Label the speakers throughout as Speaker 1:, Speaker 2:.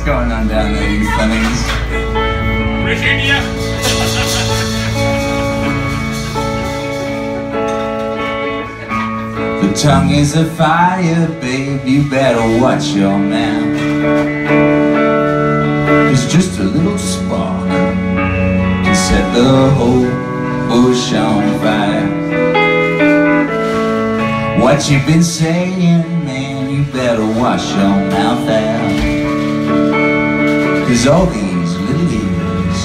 Speaker 1: What's going on down there, you Flemings?
Speaker 2: Virginia.
Speaker 1: The tongue is a fire, babe, you better watch your mouth. It's just a little spark can set the whole bush on fire. What you've been saying, man, you better wash your mouth out. Cause all these little ears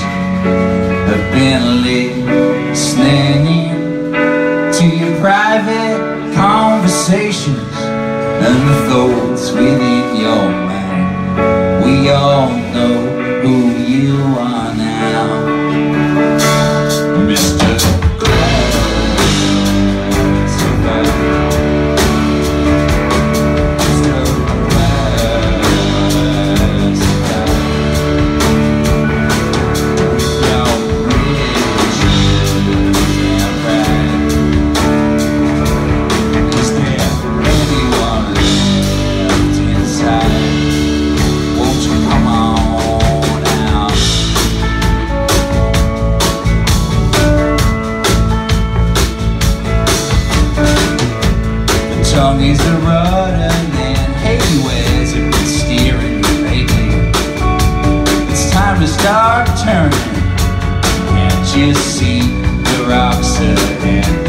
Speaker 1: have been listening in to your private conversations and the thoughts within your mind. We all know who you are now, The tongue is a rudder, man. Hey, where's it been steering you lately? It's time to start turning. Can't you see the rocks ahead?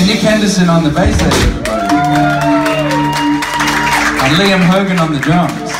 Speaker 1: Hey, Nick Henderson on the bass there, everybody. And uh, Liam Hogan on the drums.